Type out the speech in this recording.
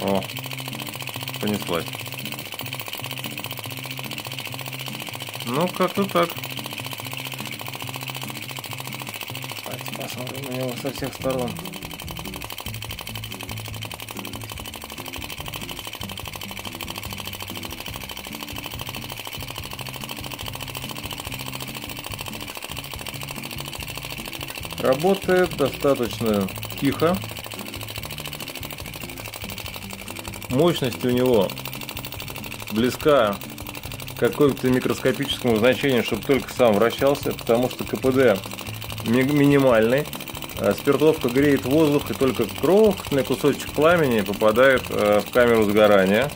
О, понеслась. Ну, как-то так. Давайте посмотрим на него со всех сторон. Работает достаточно тихо. Мощность у него близка к какому-то микроскопическому значению, чтобы только сам вращался, потому что КПД ми- минимальный. А Спиртовка греет воздух, и только крохотный кусочек пламени попадает э, в камеру сгорания.